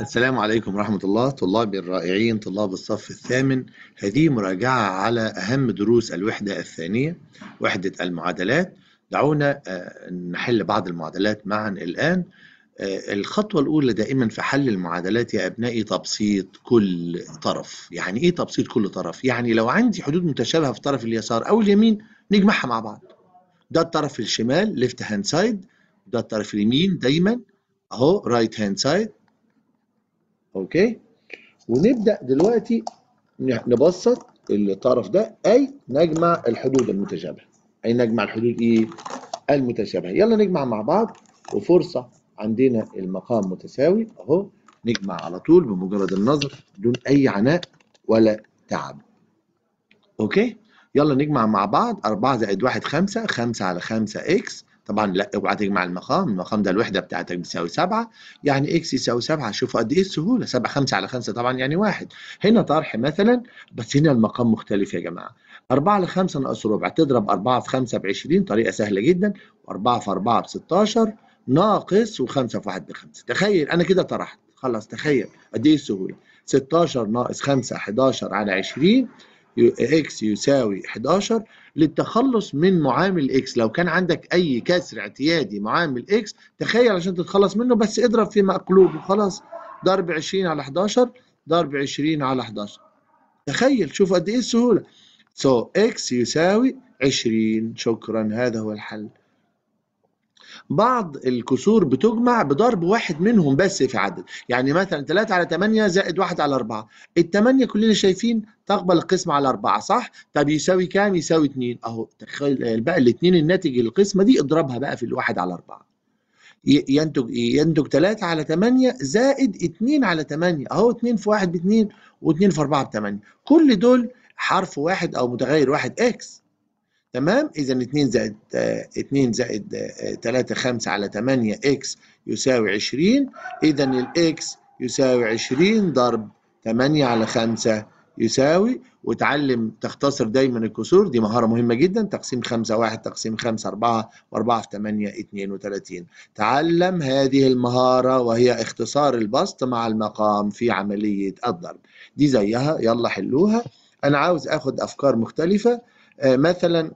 السلام عليكم ورحمة الله. طلابي الرائعين طلاب الصف الثامن. هذه مراجعة على أهم دروس الوحدة الثانية وحدة المعادلات. دعونا آه، نحل بعض المعادلات معا الآن. آه، الخطوة الأولى دائما في حل المعادلات يا أبنائي تبسيط كل طرف. يعني إيه تبسيط كل طرف؟ يعني لو عندي حدود متشابهة في طرف اليسار أو اليمين نجمعها مع بعض. ده الطرف الشمال left hand side ده الطرف اليمين دايما. أهو right hand side okay؟ ونبدأ دلوقتي نبسط الطرف ده. أي نجمع الحدود المتشابهة. أي نجمع الحدود إيه؟ المتشابهة. يلا نجمع مع بعض. وفرصة عندنا المقام متساوي. أهو. نجمع على طول بمجرد النظر بدون أي عناء ولا تعب. okay؟ يلا نجمع مع بعض. 4 زائد 1 5 5 على 5 x. طبعا لا اوعى تجمع المقام المقام ده الوحدة بتاعتك بتساوي 7 يعني x يساوي 7 شوفوا قد إيه السهولة 7 5 على 5 طبعا يعني 1 هنا طرح مثلا بس هنا المقام مختلف يا جماعة. 4 على 5 ناقص ربع تضرب 4 في 5 ب 20 طريقة سهلة جدا. و4 في 4 ب 16 ناقص و5 في 1 ب 5 تخيل أنا كده طرحت. خلاص تخيل قد إيه السهولة. 16 ناقص 5 11 على 20 x يساوي 11 للتخلص من معامل x. لو كان عندك أي كسر اعتيادي معامل x تخيل عشان تتخلص منه بس اضرب في مقلوب وخلاص. ضرب 20 على 11 ضرب 20 على 11 تخيل شوف قد إيه السهولة. سو so, إكس يساوي 20 شكرا هذا هو الحل. بعض الكسور بتجمع بضرب واحد منهم بس في عدد. يعني مثلا 3 على 8 زائد 1 على 4 الثمانية كلنا شايفين تقبل القسمة على 4 صح؟ طب يساوي كام؟ يساوي 2 أهو تخيل بقى الاثنين الناتج القسمة دي اضربها بقى في الواحد على 4 ينتج إيه ينتج 3 على 8 زائد 2 على 8 أهو 2 في 1 ب 2 و2 في 4 ب 8 كل دول حرف واحد أو متغير واحد x. تمام؟ إذا 2 زائد 2 زائد 3 5 على 8 x يساوي 20 اذا ال x يساوي 20 ضرب 8 على 5 يساوي. وتعلم تختصر دايما الكسور. دي مهارة مهمة جدا. تقسيم 5 1 تقسيم 5 4 و4 في 8 32 تعلم هذه المهارة وهي اختصار البسط مع المقام في عملية الضرب. دي زيها. يلا حلوها. أنا عاوز آخد أفكار مختلفة. مثلا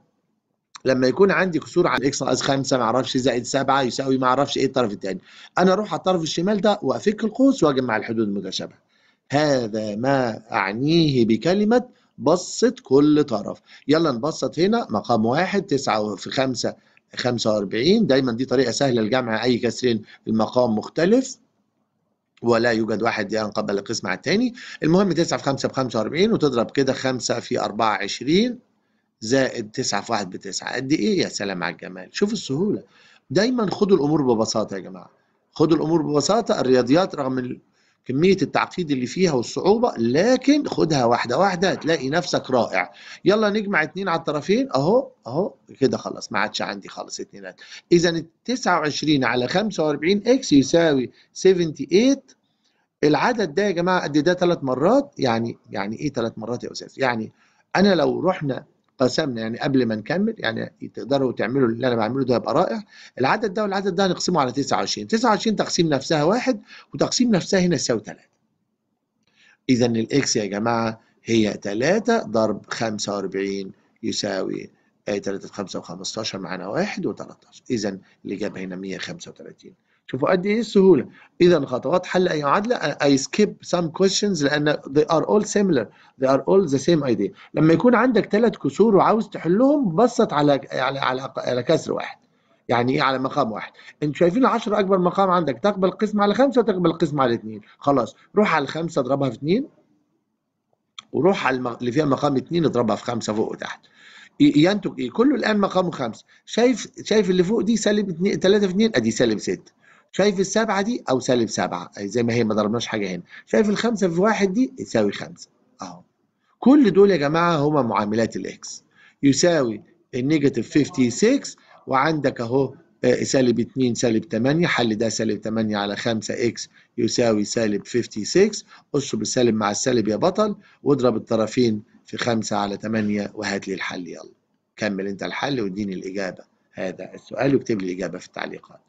لما يكون عندي كسور على إكس ناقص 5 ما أعرفش زائد 7 يساوي ما أعرفش إيه الطرف الثاني أنا أروح على الطرف الشمال ده وأفك القوس وأجمع الحدود المتشابهه هذا ما أعنيه بكلمة بسط كل طرف. يلا نبسط هنا. مقام واحد 9 في 5 45 دايما دي طريقة سهلة لجمع أي كسرين المقام مختلف. ولا يوجد واحد ينقبل القسم على الثاني المهم 9 في 5 ب 45 وتضرب كده 5 في 24 زائد 9 في 1 بتسعة. قد إيه يا سلام على الجمال؟ شوف السهولة. دايما خدوا الأمور ببساطة يا جماعة. خدوا الأمور ببساطة. الرياضيات رغم كمية التعقيد اللي فيها والصعوبة لكن خدها واحدة واحدة هتلاقي نفسك رائع. يلا نجمع اتنين على الطرفين. أهو أهو كده خلاص. ما عادش عندي خالص اتنينات. اذا ال 29 على 45 إكس يساوي 78 العدد ده يا جماعة قد ده ثلاث مرات؟ يعني يعني إيه ثلاث مرات يا أستاذ؟ يعني أنا لو رحنا قسمنا يعني قبل ما نكمل يعني تقدروا تعملوا اللي أنا بعمله ده يبقى رائع. العدد ده والعدد ده هنقسمه على 29 29 تقسيم نفسها واحد وتقسيم نفسها هنا يساوي 3 اذا الاكس يا جماعة هي 3 ضرب 45 يساوي 3 في 5 و15 معانا 1 و13 اذا الإجابة هنا 135 شوفوا قد إيه السهوله إذا خطوات حل اي معادله I skip some questions لأن they are all similar. They are all the same idea. لما يكون عندك ثلاث كسور وعاوز تحلهم بسط على على على, على كسر واحد. يعني إيه؟ على مقام واحد. أنتوا شايفين 10 أكبر مقام عندك تقبل القسم على 5 وتقبل القسم على 2 خلاص روح على الخمسة اضربها في 2 وروح على الم... اللي فيها مقام 2 اضربها في 5 فوق وتحت. ينتج إيه كله الآن مقامه 5 شايف شايف اللي فوق دي سالب 2 3 في 2 أدي سالب 6 شايف السبعة دي أو سالب سبعة زي ما هي ما ضربناش حاجة هنا. شايف الخمسة في واحد دي يساوي خمسة. أهو. كل دول يا جماعة هما معاملات ال x. يساوي ال negative 56 وعندك أهو سالب 2 سالب 8 حل ده سالب 8 على 5 x يساوي سالب 56 اشرب السالب مع السالب يا بطل واضرب الطرفين في 5 على 8 وهات لي الحل. يلا. كمل أنت الحل واديني الإجابة. هذا السؤال واكتب لي الإجابة في التعليقات.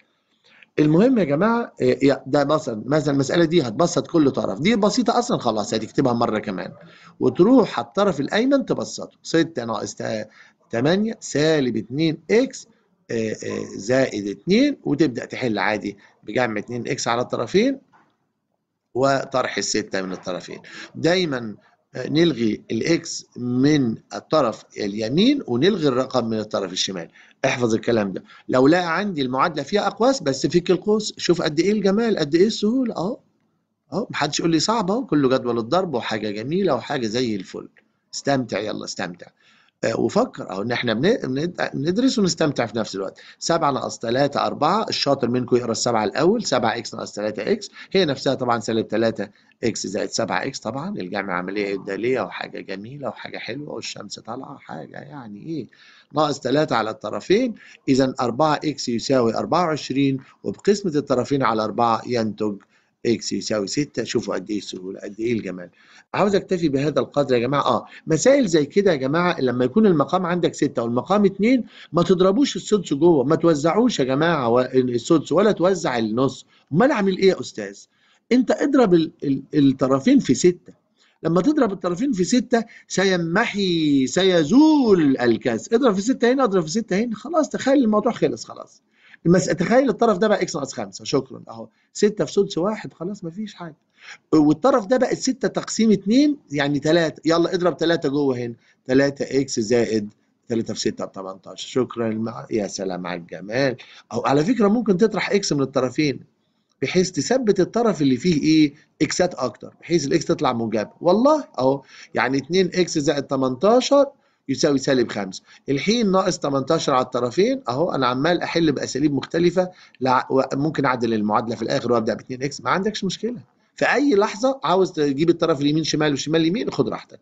المهم يا جماعة إيه، ده مثلا مثلا المسألة دي هتبسط كل طرف. دي بسيطة أصلا خلاص هتكتبها مرة كمان. وتروح على الطرف الأيمن تبسطه. 6 ناقص 8 سالب 2 إكس زائد 2 وتبدأ تحل عادي بجمع 2 x على الطرفين وطرح الستة من الطرفين. دايما نلغي ال x من الطرف اليمين ونلغي الرقم من الطرف الشمال. احفظ الكلام ده. لو لقى عندي المعادلة فيها أقواس بس فك القوس شوف قد إيه الجمال قد إيه السهولة. أهو أهو محدش يقول لي صعب أهو كله جدول الضرب وحاجة جميلة وحاجة زي الفل. استمتع يلا استمتع. وفكر اهو إن إحنا بندرس ونستمتع في نفس الوقت. 7 ناقص 3 4 الشاطر منكم يقرأ السبعة الأول 7 إكس ناقص 3 إكس هي نفسها طبعا سالب 3 إكس زائد 7 إكس طبعا الجمع عملية إبدالية وحاجة جميلة وحاجة حلوة والشمس طالعة حاجة يعني إيه. ناقص 3 على الطرفين اذا 4 x يساوي 24 وبقسمة الطرفين على 4 ينتج x يساوي 6 شوفوا قد إيه السهولة قد إيه الجمال. عاوز اكتفي بهذا القدر يا جماعة. آه مسائل زي كده يا جماعة لما يكون المقام عندك 6 والمقام 2 ما تضربوش السدس جوه ما توزعوش يا جماعة السدس ولا توزع النص. أمال أعمل إيه يا أستاذ؟ أنت اضرب الطرفين في 6 لما تضرب الطرفين في 6 سيمحي سيزول الكسر اضرب في 6 هنا اضرب في 6 هنا. خلاص تخيل الموضوع خلص خلاص. المسألة تخيل الطرف ده بقى x ناقص 5 شكرا. أهو. 6 في سدس واحد خلاص مفيش حاجة. والطرف ده بقى 6 تقسيم 2 يعني 3 يلا اضرب 3 جوه هنا. 3 x زائد 3 في 6 ب 18 شكرا يا سلام على الجمال. أو على فكرة ممكن تطرح x من الطرفين بحيث تثبت الطرف اللي فيه إيه؟ اكسات أكتر بحيث ال x تطلع موجبة. والله أهو. يعني 2 x زائد 18 يساوي سالب 5 الحين ناقص 18 على الطرفين. أهو أنا عمال أحل بأساليب مختلفة. ممكن أعدل المعادلة في الآخر وأبدأ ب 2 x. ما عندكش مشكلة. في أي لحظة عاوز تجيب الطرف اليمين شمال والشمال يمين خد راحتك.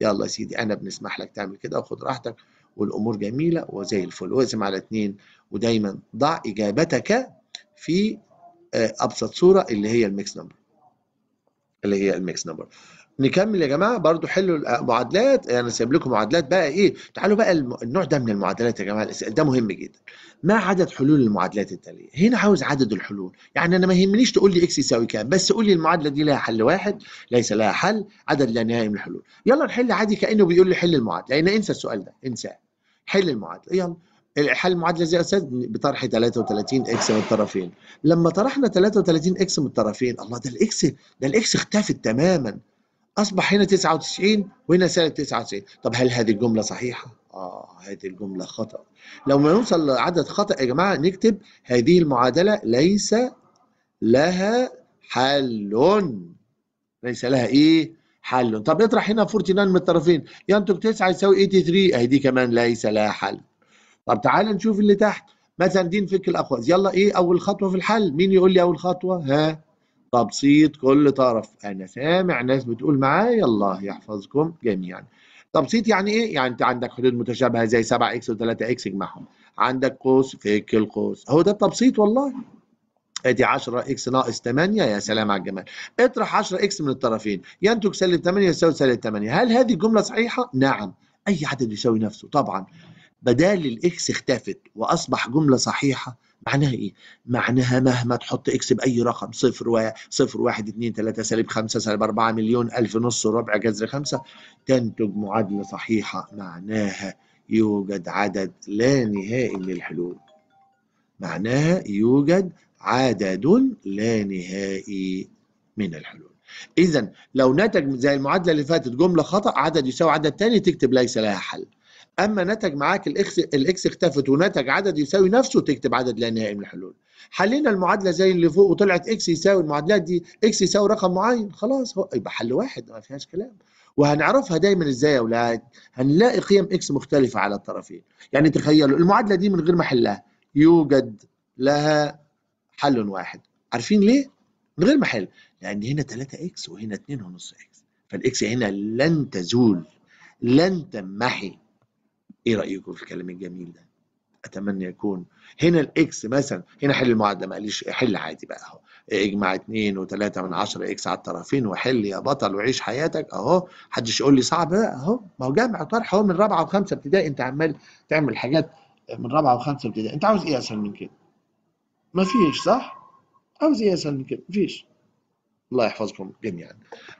يلا يا سيدي أنا بنسمح لك تعمل كده وخد راحتك. والأمور جميلة وزي الفل. واقسم على اثنين. ودايما ضع إجابتك في آه، أبسط صورة اللي هي ال mixed number. اللي هي ال mixed number. نكمل يا جماعة. برضو حلوا المعادلات. أنا يعني سايب لكم معادلات بقى إيه؟ تعالوا بقى النوع ده من المعادلات يا جماعة. ده مهم جدا. ما عدد حلول المعادلات التاليه هنا عاوز عدد الحلول. يعني أنا ما يهمنيش تقول لي x يساوي كام بس قول لي المعادلة دي لها حل واحد ليس لها حل عدد لا نهائي من الحلول. يلا نحل عادي كأنه بيقول لي حل المعادلة. يعني انسى السؤال ده. انساه. حل المعادلة. يلا. حل المعادلة زي أستاذ بطرح 33 x من الطرفين. لما طرحنا 33 x من الطرفين الله ده الاكس ده الاكس اختفت تماما. أصبح هنا 99 وهنا سالب 99 طب هل هذه الجملة صحيحة؟ آه هذه الجملة خطأ. لو ما نوصل لعدد خطأ يا جماعة نكتب هذه المعادلة ليس لها حل. ليس لها إيه حل. طب اطرح هنا 49 من الطرفين. ينتج 9 يساوي 83 أهي دي كمان ليس لها حل. طب تعال نشوف اللي تحت. مثلا دي نفك الاقواس يلا إيه أول خطوة في الحل؟ مين يقول لي أول خطوة؟ ها؟ تبسيط كل طرف. أنا سامع ناس بتقول معايا الله يحفظكم جميعا. تبسيط يعني إيه؟ يعني أنت عندك حدود متشابهة زي 7 إكس و3 إكس اجمعهم عندك قوس فك القوس. هو ده التبسيط والله؟ أدي 10 x ناقص 8 يا سلام على الجمال. اطرح 10 x من الطرفين. ينتج سالب 8 يساوي سالب 8 هل هذه الجمله صحيحة؟ نعم. أي عدد يساوي نفسه؟ طبعا. بدال ال x اختفت وأصبح جملة صحيحة معناها إيه؟ معناها مهما تحط x بأي رقم صفر و صفر واحد اثنين ثلاثة سالب خمسة سالب أربعة مليون ألف نص ربع جذر خمسة. تنتج معادلة صحيحة معناها يوجد عدد لا نهائي من الحلول معناها يوجد عدد لا نهائي من الحلول. إذا لو نتج زي المعادلة اللي فاتت جملة خطأ عدد يساوي عدد تاني تكتب ليس لها حل. أما نتج معاك الاكس الاكس اختفت ونتج عدد يساوي نفسه تكتب عدد لا نهائي من الحلول. حلينا المعادلة زي اللي فوق وطلعت x يساوي المعادلات دي x يساوي رقم معين خلاص هو يبقى حل واحد ما فيهاش كلام. وهنعرفها دايما إزاي يا أولاد؟ هنلاقي قيم x مختلفة على الطرفين. يعني تخيلوا المعادلة دي من غير ما أحلها يوجد لها حل واحد. عارفين ليه؟ من غير ما أحل. لأن هنا 3 x وهنا 2 ونص x فال x هنا لن تزول لن تمحي إيه رأيكم في الكلام الجميل ده؟ أتمنى يكون هنا ال x مثلا هنا حل المعادلة معلش حل عادي بقى أهو. اجمع 2 و3 من 10 x على الطرفين وحل يا بطل وعيش حياتك أهو. محدش يقول لي صعب بقى أهو. ما هو جامع طرح أهو من رابعة وخمسة ابتدائي. أنت عمال تعمل حاجات من رابعة وخمسة ابتدائي. أنت عاوز إيه أسهل من كده؟ مفيش صح؟ عاوز إيه أسهل من كده؟ مفيش. الله يحفظكم جميعا.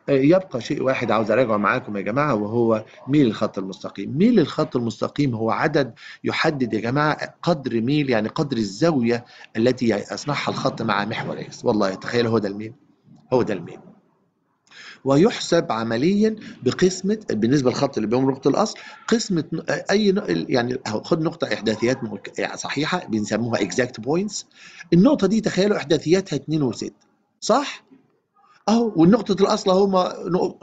آه، يبقى شيء واحد عاوز اراجعه معاكم يا جماعة وهو ميل الخط المستقيم. ميل الخط المستقيم هو عدد يحدد يا جماعة قدر ميل يعني قدر الزاوية التي يصنعها الخط مع محور x والله تخيل هو ده الميل هو ده الميل. ويحسب عمليا بقسمة بالنسبة للخط اللي بيمر بنقطة الأصل قسمة أي يعني خد نقطة إحداثيات يعني صحيحة بنسموها exact points. النقطة دي تخيلوا إحداثياتها 2 و6 صح؟ أهو والنقطة الأصل أهو ما-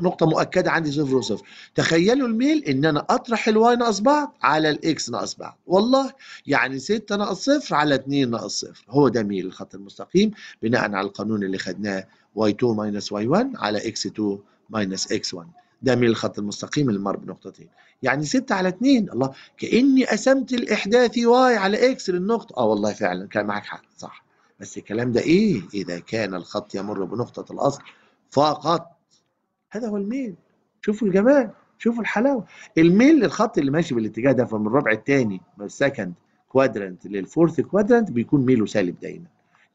نقطة مؤكدة عندي صفر وصفر تخيلوا الميل إن أنا أطرح ال y ناقص بعض على ال x ناقص بعض. والله يعني 6 ناقص صفر على 2 ناقص صفر. هو ده ميل الخط المستقيم بناء على القانون اللي خدناه y2 minus y1 على x2 minus x1 ده ميل الخط المستقيم اللي مر بنقطتين. يعني 6 على 2 الله كأني قسمت الإحداثي y على x للنقطة. آه والله فعلا كان معاك حق صح. بس الكلام ده إيه؟ إذا كان الخط يمر بنقطة الأصل فقط. هذا هو الميل. شوفوا الجمال شوفوا الحلاوة. الميل الخط اللي ماشي بالاتجاه ده فمن الربع الثاني من ال second quadrant لل fourth quadrant بيكون ميله سالب دايما.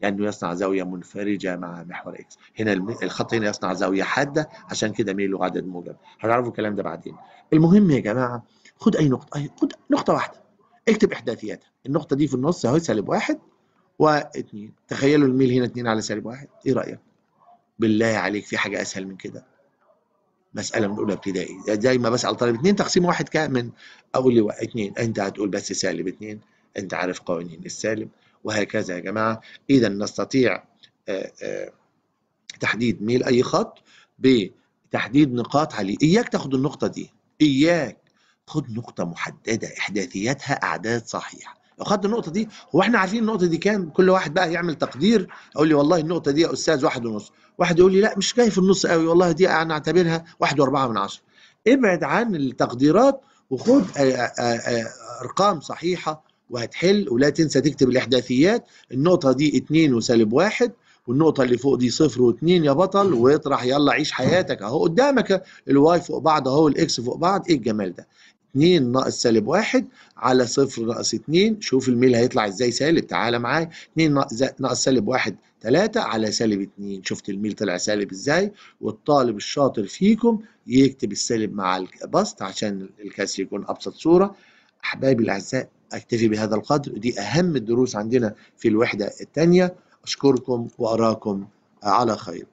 لأنه يصنع زاوية منفرجة مع محور x هنا الخط هنا يصنع زاوية حادة عشان كده ميله عدد موجب. هتعرفوا الكلام ده بعدين. المهم يا جماعة خد أي نقطة أي خد نقطة واحدة. اكتب إحداثياتها. النقطة دي في النص أهو سالب واحد. واثنين. تخيلوا الميل هنا اتنين على سالب واحد. إيه رأيك؟ بالله عليك في حاجة أسهل من كده. مسألة من أولى ابتدائي. زي ما بسأل طالب اتنين تقسيم واحد من لي وا- اتنين أنت هتقول بس سالب اتنين أنت عارف قوانين السالب. وهكذا يا جماعة. إذا نستطيع آه، آه، تحديد ميل أي خط بتحديد نقاط عليه. إياك تاخد النقطة دي. إياك. خد نقطة محددة. إحداثياتها أعداد صحيحة. لو خدت النقطة دي. هو إحنا عارفين النقطة دي كام؟ كل واحد بقى يعمل تقدير أقول لي والله النقطة دي يا أستاذ واحد ونص. واحد يقول لي لا مش جاي في النص قوي. والله دي أنا أعتبرها واحد وأربعة من عشرة. ابعد عن التقديرات وخد آه، آه، آه، أرقام صحيحة وهتحل ولا تنسى تكتب الإحداثيات. النقطة دي اتنين وسالب واحد والنقطة اللي فوق دي صفر واتنين يا بطل. واطرح يلا عيش حياتك أهو قدامك. ال y فوق بعض أهو ال x فوق بعض. إيه الجمال ده؟ 2 ناقص سالب واحد على صفر ناقص 2 شوف الميل هيطلع إزاي سالب. تعالى معايا. 2 ناقص سالب واحد 3 على سالب 2 شفت الميل طلع سالب إزاي؟ والطالب الشاطر فيكم يكتب السالب مع البسط عشان الكسر يكون أبسط صورة. أحبابي الأعزاء أكتفي بهذا القدر. دي أهم الدروس عندنا في الوحدة الثانية أشكركم وأراكم على خير.